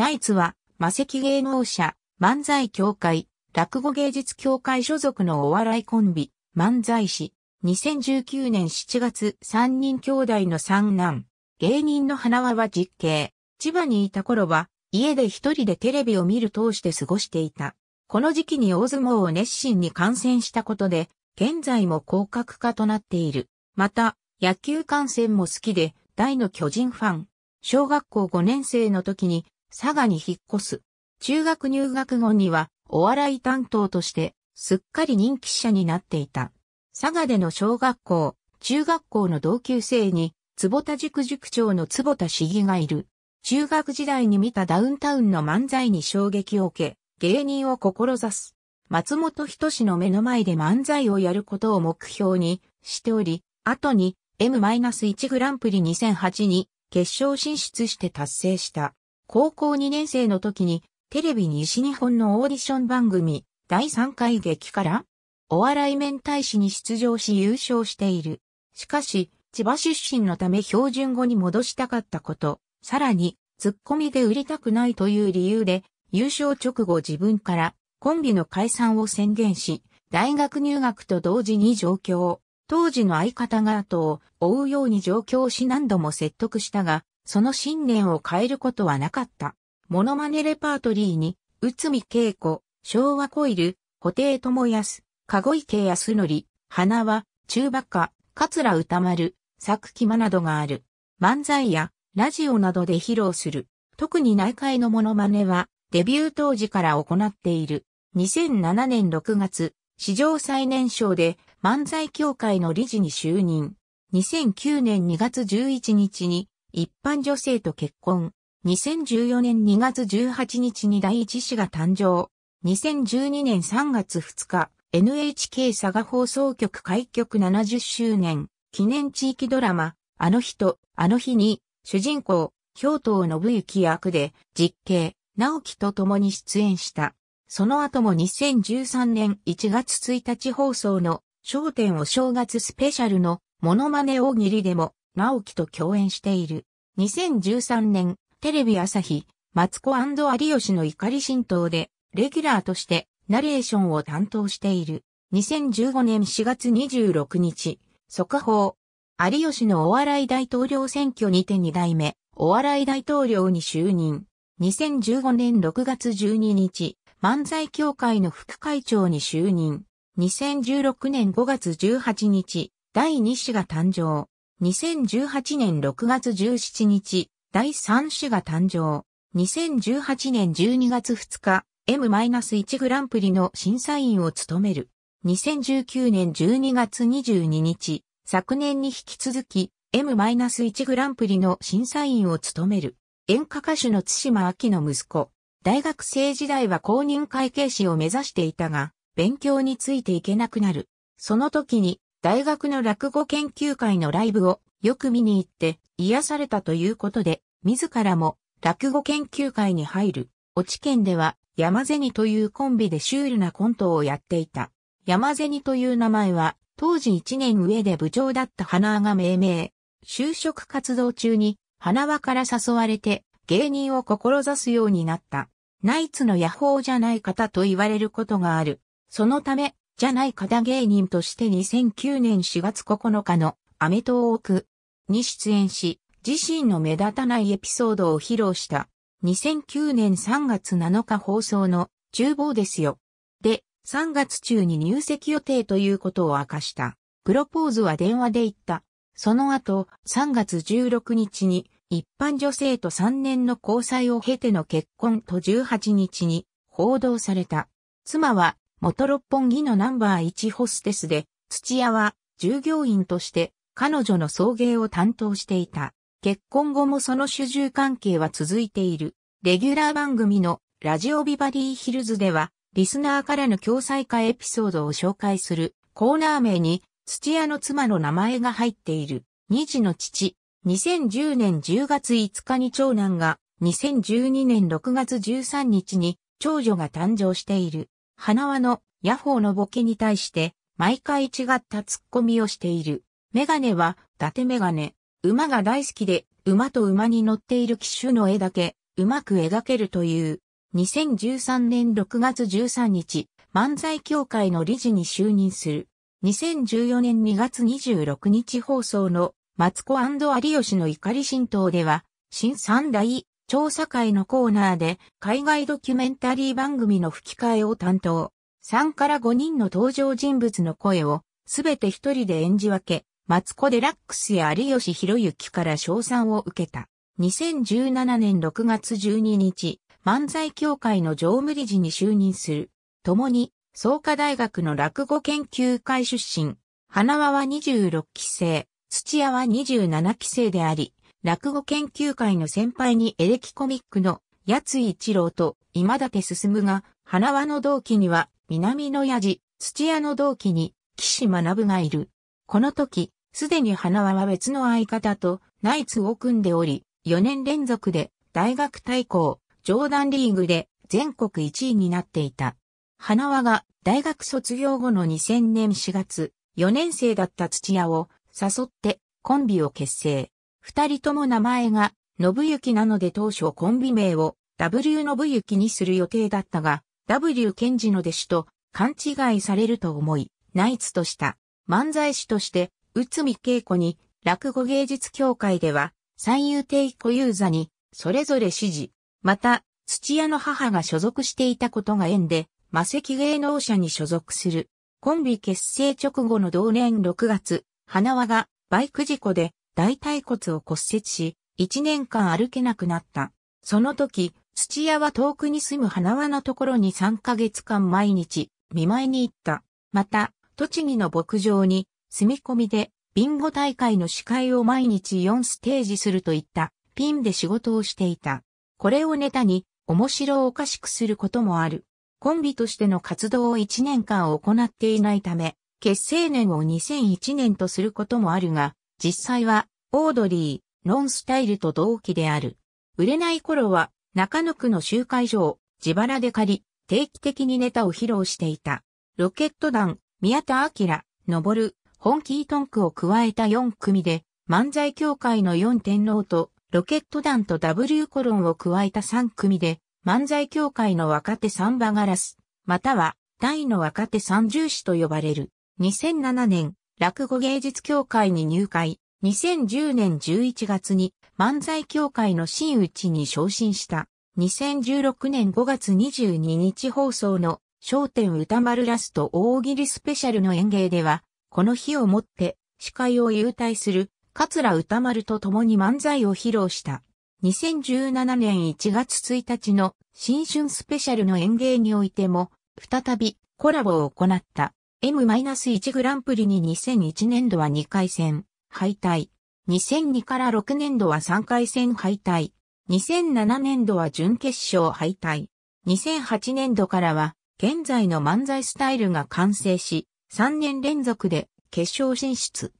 ナイツは、魔石芸能者、漫才協会、落語芸術協会所属のお笑いコンビ、漫才師。2019年7月、3人兄弟の三男。芸人の花輪は実刑。千葉にいた頃は、家で一人でテレビを見る通して過ごしていた。この時期に大相撲を熱心に観戦したことで、現在も降格化となっている。また、野球観戦も好きで、大の巨人ファン。小学校5年生の時に、佐賀に引っ越す。中学入学後には、お笑い担当として、すっかり人気者になっていた。佐賀での小学校、中学校の同級生に、坪田塾塾長の坪田市議がいる。中学時代に見たダウンタウンの漫才に衝撃を受け、芸人を志す。松本人志の目の前で漫才をやることを目標にしており、後に M-1 グランプリ2008に決勝進出して達成した。高校2年生の時にテレビ西日本のオーディション番組第3回劇からお笑い面大使に出場し優勝している。しかし、千葉出身のため標準語に戻したかったこと、さらに、ツッコミで売りたくないという理由で、優勝直後自分からコンビの解散を宣言し、大学入学と同時に上京。当時の相方が後を追うように上京し何度も説得したが、その信念を変えることはなかった。モノマネレパートリーに、内海恵子、昭和コイル、布袋智康、籠池康則、花輪、中馬鹿、桂歌丸、作木間などがある。漫才やラジオなどで披露する。特に内海のモノマネはデビュー当時から行っている。2007年6月、史上最年少で漫才協会の理事に就任。2009年2月11日に一般女性と結婚。2014年2月18日に第一子が誕生。2012年3月2日、NHK 佐賀放送局開局70周年、記念地域ドラマ、あの人、あの日に、主人公、氷東信之役で、実刑、直樹と共に出演した。その後も2013年1月1日放送の、商店お正月スペシャルの、モノマネ大喜利でも、直樹と共演している。2013年、テレビ朝日、マツコ有吉の怒り神道で、レギュラーとしてナレーションを担当している。2015年4月26日、速報。有吉のお笑い大統領選挙にて2代目、お笑い大統領に就任。2015年6月12日、漫才協会の副会長に就任。2016年5月18日、第2子が誕生。2018年6月17日、第3子が誕生。2018年12月2日、M-1 グランプリの審査員を務める。2019年12月22日、昨年に引き続き、M-1 グランプリの審査員を務める。演歌歌手の津島明の息子。大学生時代は公認会計士を目指していたが、勉強についていけなくなる。その時に、大学の落語研究会のライブをよく見に行って癒されたということで、自らも落語研究会に入る。落ち県では山銭というコンビでシュールなコントをやっていた。山銭という名前は当時1年上で部長だった花輪が命名。就職活動中に花輪から誘われて芸人を志すようになった。ナイツの野法じゃない方と言われることがある。そのため、じゃない方芸人として2009年4月9日のアメトーークに出演し、自身の目立たないエピソードを披露した。2009年3月7日放送の厨房ですよ。で、3月中に入籍予定ということを明かした。プロポーズは電話で言った。その後、3月16日に一般女性と3年の交際を経ての結婚と18日に報道された。妻は元六本木のナンバー1ホステスで、土屋は従業員として彼女の送迎を担当していた。結婚後もその主従関係は続いている。レギュラー番組のラジオビバリーヒルズでは、リスナーからの共済化エピソードを紹介するコーナー名に土屋の妻の名前が入っている。二児の父。2010年10月5日に長男が、2012年6月13日に長女が誕生している。花輪のヤホーのボケに対して毎回違ったツッコミをしている。メガネは伊達メガネ。馬が大好きで、馬と馬に乗っている騎手の絵だけ、うまく描けるという。2013年6月13日、漫才協会の理事に就任する。2014年2月26日放送のマツコ有吉の怒り神道では、新三大調査会のコーナーで海外ドキュメンタリー番組の吹き替えを担当。3から5人の登場人物の声をすべて一人で演じ分け、マツコデラックスや有吉弘行から賞賛を受けた。2017年6月12日、漫才協会の常務理事に就任する。共に創価大学の落語研究会出身。花輪は26期生、土屋は27期生であり、落語研究会の先輩にエレキコミックの八津一郎と今立進むが、花輪の同期には南の矢地、土屋の同期に岸学がいる。この時、すでに花輪は別の相方とナイツを組んでおり、4年連続で大学対抗、ジョーダンリーグで全国1位になっていた。花輪が大学卒業後の2000年4月、4年生だった土屋を誘ってコンビを結成。二人とも名前が信行なので当初コンビ名を W 信行にする予定だったが、W 賢治の弟子と勘違いされると思い、ナイツとした漫才師として内海恵子に落語芸術協会では三遊亭小遊三にそれぞれ指示。また、土屋の母が所属していたことが縁で、魔石芸能者に所属する。コンビ結成直後の同年6月、花輪がバイク事故で大腿骨を骨折し、1年間歩けなくなった。その時、土屋は遠くに住む花輪のところに3ヶ月間毎日、見舞いに行った。また、栃木の牧場に、住み込みで、ビンゴ大会の司会を毎日4ステージするといった、ピンで仕事をしていた。これをネタに、面白おかしくすることもある。コンビとしての活動を1年間行っていないため、結成年を2001年とすることもあるが、実際は、オードリー、ノンスタイルと同期である。売れない頃は、中野区の集会所を自腹で借り、定期的にネタを披露していた。ロケット団、宮田明、登る、本気ートンクを加えた4組で、漫才協会の4天皇と、ロケット団と W コロンを加えた3組で、漫才協会の若手サンバガラス、または大の若手三重士と呼ばれる。2007年、落語芸術協会に入会。2010年11月に漫才協会の真打ちに昇進した。2016年5月22日放送の商店歌丸ラスト大喜利スペシャルの演芸では、この日をもって司会を優待する桂歌丸と共に漫才を披露した。2017年1月1日の新春スペシャルの演芸においても、再びコラボを行った M-1 グランプリに2001年度は2回戦敗退。2002から6年度は3回戦敗退。2007年度は準決勝敗退。2008年度からは現在の漫才スタイルが完成し、3年連続で決勝進出。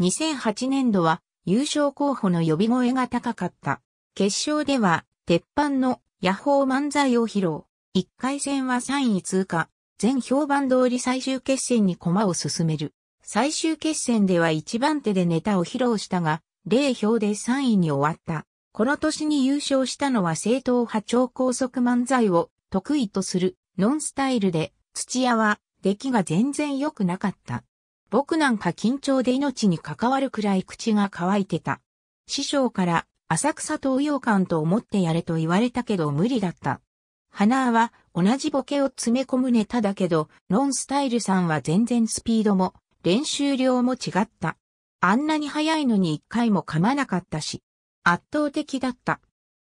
2008年度は優勝候補の呼び声が高かった。決勝では、鉄板のヤホー漫才を披露。1回戦は3位通過。全評判通り最終決戦に駒を進める。最終決戦では1番手でネタを披露したが、0票で3位に終わった。この年に優勝したのは正統派超高速漫才を得意とするノンスタイルで、土屋は出来が全然良くなかった。僕なんか緊張で命に関わるくらい口が乾いてた。師匠から浅草東洋館と思ってやれと言われたけど無理だった。花は同じボケを詰め込むネタだけど、ノンスタイルさんは全然スピードも練習量も違った。あんなに速いのに一回も噛まなかったし、圧倒的だった。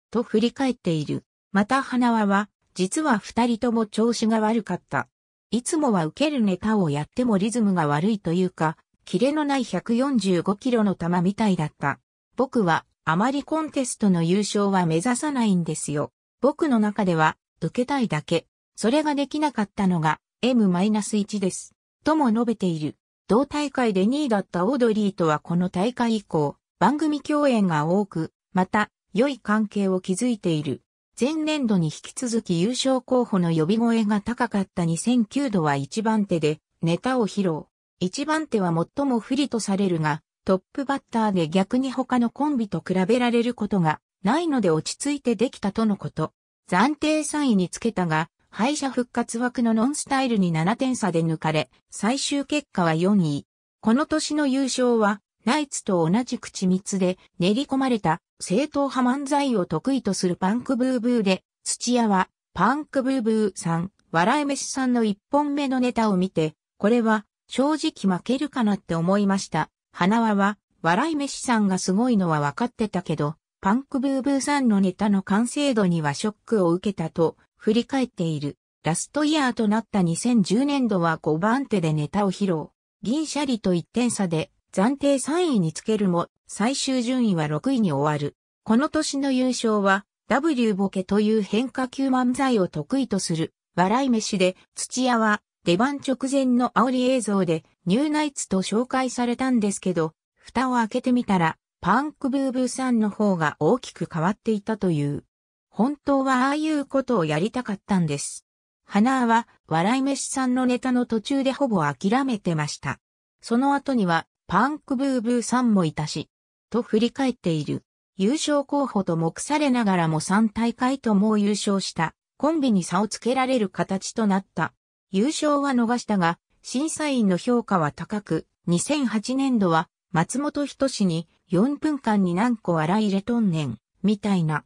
と振り返っている。また花輪は、実は二人とも調子が悪かった。いつもは受けるネタをやってもリズムが悪いというか、キレのない145キロの球みたいだった。僕はあまりコンテストの優勝は目指さないんですよ。僕の中では、受けたいだけ。それができなかったのが M-1 です。とも述べている。同大会で2位だったオードリーとはこの大会以降、番組共演が多く、また、良い関係を築いている。前年度に引き続き優勝候補の呼び声が高かった2009度は1番手でネタを披露。1番手は最も不利とされるが、トップバッターで逆に他のコンビと比べられることがないので落ち着いてできたとのこと。暫定3位につけたが、敗者復活枠のノンスタイルに7点差で抜かれ、最終結果は4位。この年の優勝は、ナイツと同じく緻密で練り込まれた正統派漫才を得意とするパンクブーブーで、土屋はパンクブーブーさん、笑い飯さんの一本目のネタを見て、これは正直負けるかなって思いました。花輪は笑い飯さんがすごいのは分かってたけど、パンクブーブーさんのネタの完成度にはショックを受けたと振り返っている。ラストイヤーとなった2010年度は5番手でネタを披露。銀シャリと1点差で暫定3位につけるも、最終順位は6位に終わる。この年の優勝は、W ボケという変化球漫才を得意とする、笑い飯で、土屋は、出番直前の煽り映像で、ニューナイツと紹介されたんですけど、蓋を開けてみたら、パンクブーブーさんの方が大きく変わっていたという。本当はああいうことをやりたかったんです。花は、笑い飯さんのネタの途中でほぼ諦めてました。その後には、パンクブーブーさんもいたし、と振り返っている。優勝候補と目されながらも3大会とも優勝したコンビに差をつけられる形となった。優勝は逃したが、審査員の評価は高く、2008年度は松本人志に4分間に何個洗い入れとんねん、みたいな。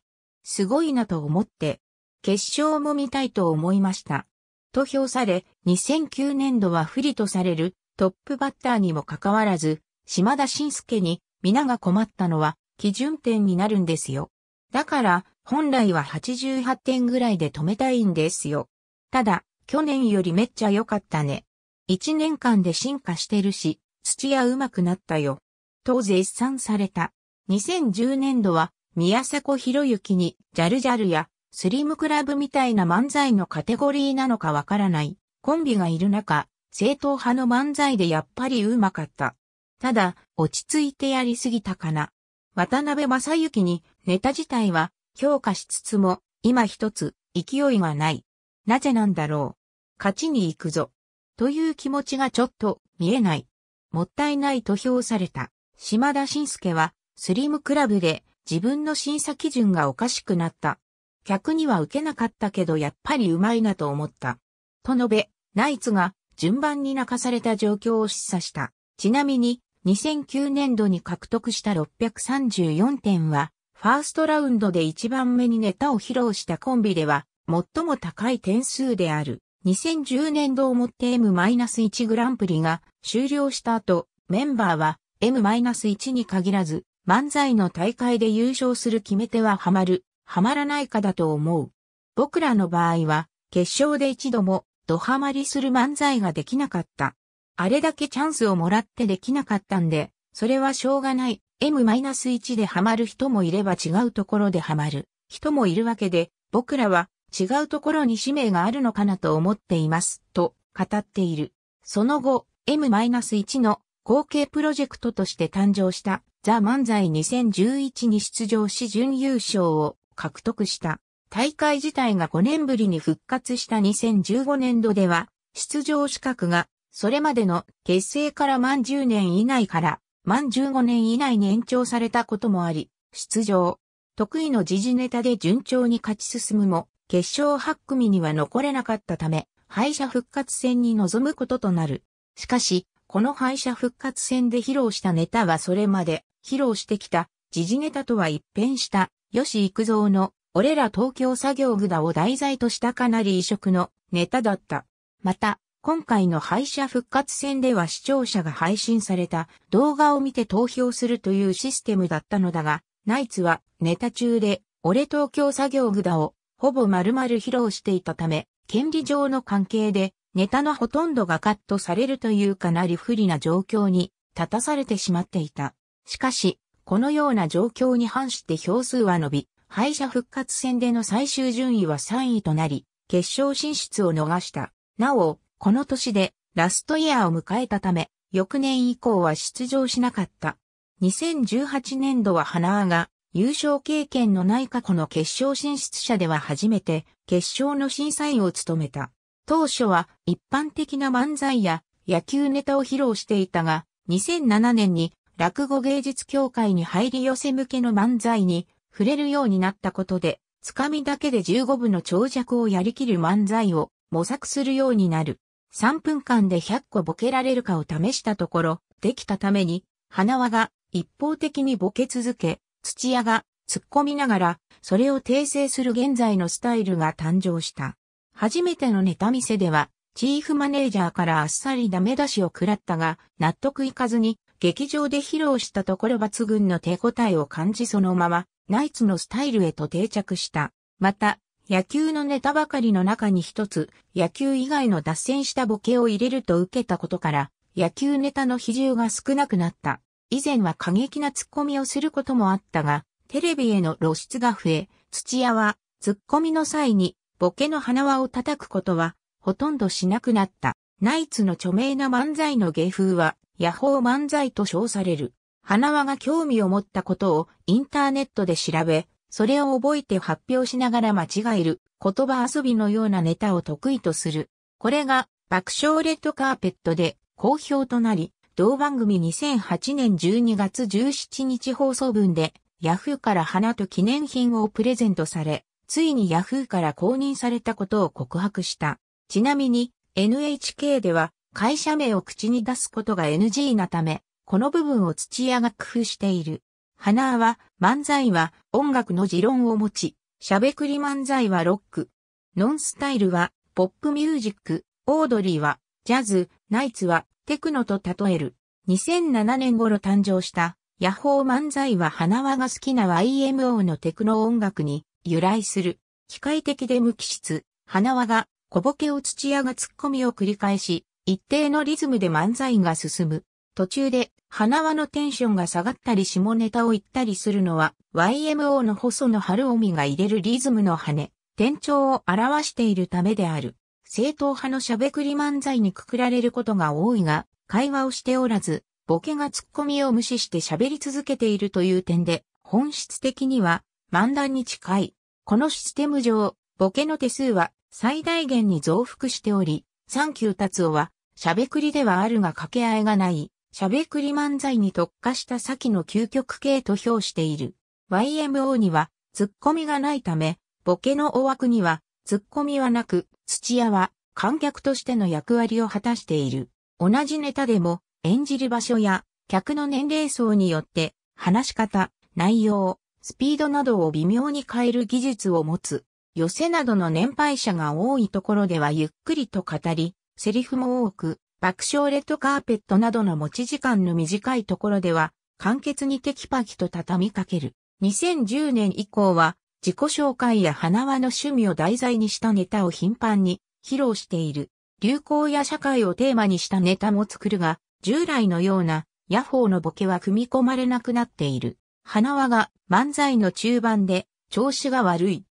すごいなと思って、決勝も見たいと思いました。投票され、2009年度は不利とされるトップバッターにもかかわらず、島田紳介に皆が困ったのは基準点になるんですよ。だから、本来は88点ぐらいで止めたいんですよ。ただ、去年よりめっちゃ良かったね。1年間で進化してるし、土屋上手くなったよ。と絶賛された。2010年度は、宮迫博之に、ジャルジャルや、スリムクラブみたいな漫才のカテゴリーなのかわからない。コンビがいる中、正統派の漫才でやっぱり上手かった。ただ、落ち着いてやりすぎたかな。渡辺正幸にネタ自体は評価しつつも、今一つ勢いがない。なぜなんだろう。勝ちに行くぞ。という気持ちがちょっと見えない。もったいないと評された。島田紳介はスリムクラブで自分の審査基準がおかしくなった。客には受けなかったけどやっぱりうまいなと思った。と述べ、ナイツが順番に泣かされた状況を示唆した。ちなみに、2009年度に獲得した634点は、ファーストラウンドで一番目にネタを披露したコンビでは、最も高い点数である。2010年度をもって M-1 グランプリが終了した後、メンバーは M-1 に限らず、漫才の大会で優勝する決め手はハマる、ハマらないかだと思う。僕らの場合は、決勝で一度もドハマりする漫才ができなかった。あれだけチャンスをもらってできなかったんで、それはしょうがない。M-1 でハマる人もいれば違うところでハマる人もいるわけで、僕らは違うところに使命があるのかなと思っています、と語っている。その後、M-1 の後継プロジェクトとして誕生したザ・漫才2011に出場し準優勝を獲得した。大会自体が5年ぶりに復活した2015年度では、出場資格が、それまでの結成から満10年以内から満15年以内に延長されたこともあり、出場。得意の時事ネタで順調に勝ち進むも、決勝8組には残れなかったため、敗者復活戦に臨むこととなる。しかし、この敗者復活戦で披露したネタはそれまで披露してきた時事ネタとは一変した吉幾三の俺ら東京作業具だを題材としたかなり異色のネタだった。また、今回の敗者復活戦では視聴者が配信された動画を見て投票するというシステムだったのだが、ナイツはネタ中で俺東京作業具だをほぼ丸々披露していたため、権利上の関係でネタのほとんどがカットされるというかなり不利な状況に立たされてしまっていた。しかし、このような状況に反して票数は伸び、敗者復活戦での最終順位は3位となり、決勝進出を逃した。なお、この年でラストイヤーを迎えたため、翌年以降は出場しなかった。2018年度は花輪が優勝経験のない過去の決勝進出者では初めて決勝の審査員を務めた。当初は一般的な漫才や野球ネタを披露していたが、2007年に落語芸術協会に入り寄せ向けの漫才に触れるようになったことで、つかみだけで15部の長尺をやりきる漫才を模索するようになる。3分間で100個ボケられるかを試したところ、できたために、花輪が一方的にボケ続け、土屋が突っ込みながら、それを訂正する現在のスタイルが誕生した。初めてのネタ見せでは、チーフマネージャーからあっさりダメ出しを食らったが、納得いかずに、劇場で披露したところ抜群の手応えを感じそのまま、ナイツのスタイルへと定着した。また、野球のネタばかりの中に一つ、野球以外の脱線したボケを入れると受けたことから、野球ネタの比重が少なくなった。以前は過激なツッコミをすることもあったが、テレビへの露出が増え、土屋は、ツッコミの際に、ボケの鼻輪を叩くことは、ほとんどしなくなった。ナイツの著名な漫才の芸風は、ヤホー漫才と称される。花輪が興味を持ったことをインターネットで調べ、それを覚えて発表しながら間違える言葉遊びのようなネタを得意とする。これが爆笑レッドカーペットで好評となり、同番組2008年12月17日放送分でヤフーから花と記念品をプレゼントされ、ついにヤフーから公認されたことを告白した。ちなみに NHK では会社名を口に出すことが NG なため、この部分を土屋が工夫している。花は、漫才は音楽の持論を持ち、しゃべくり漫才はロック、ノンスタイルはポップミュージック、オードリーはジャズ、ナイツはテクノと例える。2007年頃誕生したヤホー漫才は花輪が好きな YMO のテクノ音楽に由来する。機械的で無機質、花輪が小ボケを土屋が突っ込みを繰り返し、一定のリズムで漫才が進む。途中で、花輪のテンションが下がったり下ネタを言ったりするのは、YMO の細野晴臣が入れるリズムの羽、転調を表しているためである。正統派のしゃべくり漫才にくくられることが多いが、会話をしておらず、ボケがツッコミを無視して喋り続けているという点で、本質的には漫談に近い。このシステム上、ボケの手数は最大限に増幅しており、サンキュー達夫はしゃべくりではあるが掛け合いがない、しゃべくり漫才に特化した先の究極系と評している。YMO には、ツッコミがないため、ボケのお枠には、ツッコミはなく、土屋は、観客としての役割を果たしている。同じネタでも、演じる場所や、客の年齢層によって、話し方、内容、スピードなどを微妙に変える技術を持つ。寄せなどの年配者が多いところではゆっくりと語り、セリフも多く、爆笑レッドカーペットなどの持ち時間の短いところでは、簡潔にテキパキと畳みかける。2010年以降は、自己紹介や花輪の趣味を題材にしたネタを頻繁に披露している。流行や社会をテーマにしたネタも作るが、従来のようなヤホーのボケは組み込まれなくなっている。花輪が漫才の中盤で調子が悪い。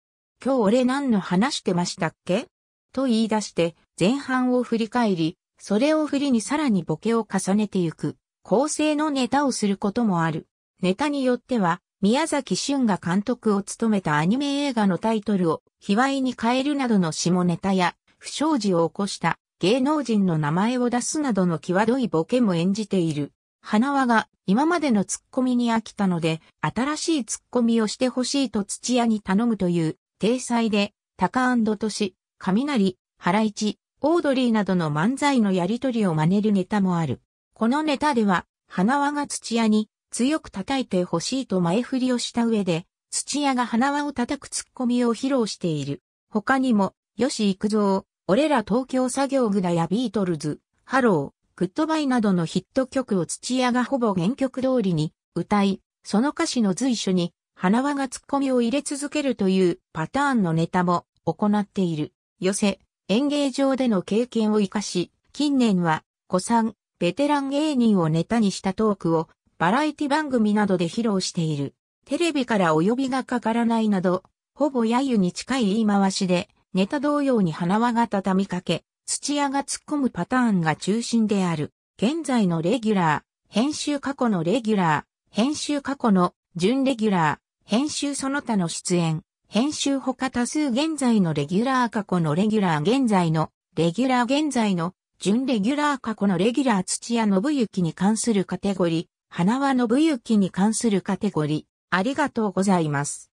今日俺何の話してましたっけ？と言い出して前半を振り返り、それを振りにさらにボケを重ねてゆく、構成のネタをすることもある。ネタによっては、宮崎俊が監督を務めたアニメ映画のタイトルを、卑猥に変えるなどの下ネタや、不祥事を起こした芸能人の名前を出すなどの際どいボケも演じている。花輪が今までのツッコミに飽きたので、新しいツッコミをしてほしいと土屋に頼むという、体裁で、タカトシ、雷、ハライチ、オードリーなどの漫才のやりとりを真似るネタもある。このネタでは、塙が土屋に強く叩いてほしいと前振りをした上で、土屋が塙を叩くツッコミを披露している。他にも、吉幾三、俺ら東京さ行ぐだやビートルズ、 Hello, Goodbye などのヒット曲を土屋がほぼ原曲通りに歌い、その歌詞の随所に塙がツッコミを入れ続けるというパターンのネタも行っている。寄席、演芸場での経験を活かし、近年は、古参、ベテラン芸人をネタにしたトークを、バラエティ番組などで披露している。テレビからお呼びがかからないなど、ほぼ揶揄に近い言い回しで、ネタ同様に花輪が畳みかけ、土屋が突っ込むパターンが中心である。現在のレギュラー、編集過去のレギュラー、編集過去の準レギュラー、編集その他の出演、編集他多数現在のレギュラー過去のレギュラー現在のレギュラー現在の準レギュラー過去のレギュラー土屋信之に関するカテゴリー、花輪信之に関するカテゴリー、ありがとうございます。